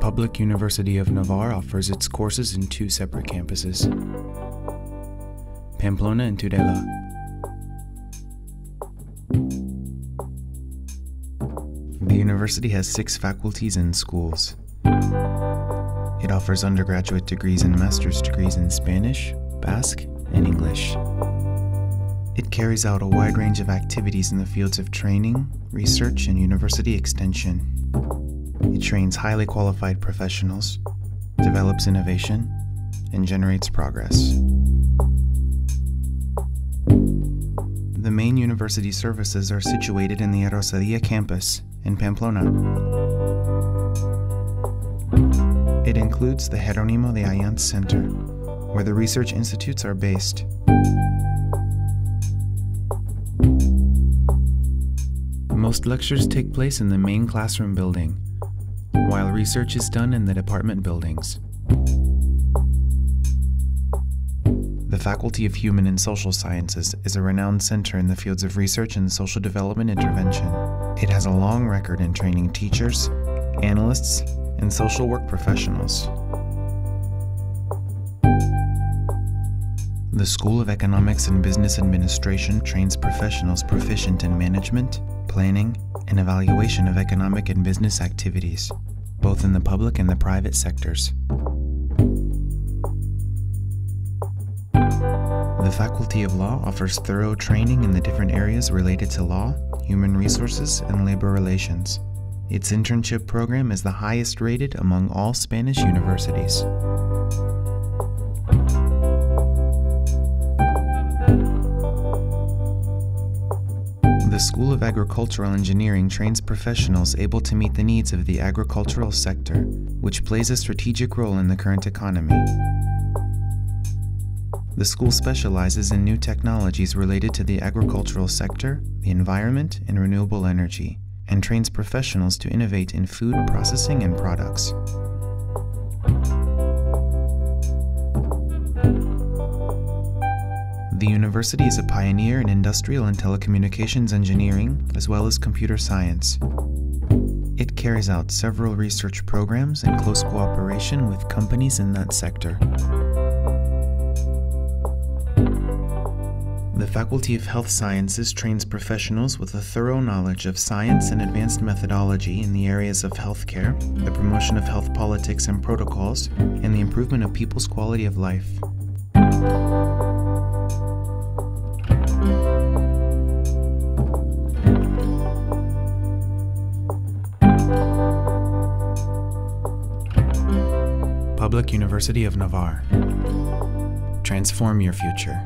Public University of Navarre offers its courses in two separate campuses Pamplona and Tudela. The university has six faculties and schools. It offers undergraduate degrees and master's degrees in Spanish, Basque, and English. It carries out a wide range of activities in the fields of training, research, and university extension. It trains highly qualified professionals, develops innovation, and generates progress. The main university services are situated in the Arrosadia campus in Pamplona. It includes the Jeronimo de Ayanz Center, where the research institutes are based. Most lectures take place in the main classroom building, while research is done in the department buildings. The Faculty of Human and Social Sciences is a renowned center in the fields of research and social development intervention. It has a long record in training teachers, analysts, and social work professionals. The School of Economics and Business Administration trains professionals proficient in management, planning, and evaluation of economic and business activities, both in the public and the private sectors. The Faculty of Law offers thorough training in the different areas related to law, human resources, and labor relations. Its internship program is the highest rated among all Spanish universities. School of Agricultural Engineering trains professionals able to meet the needs of the agricultural sector, which plays a strategic role in the current economy. The school specializes in new technologies related to the agricultural sector, the environment, and renewable energy, and trains professionals to innovate in food processing and products. The university is a pioneer in industrial and telecommunications engineering, as well as computer science. It carries out several research programs in close cooperation with companies in that sector. The Faculty of Health Sciences trains professionals with a thorough knowledge of science and advanced methodology in the areas of healthcare, the promotion of health politics and protocols, and the improvement of people's quality of life. Public University of Navarre. Transform your future.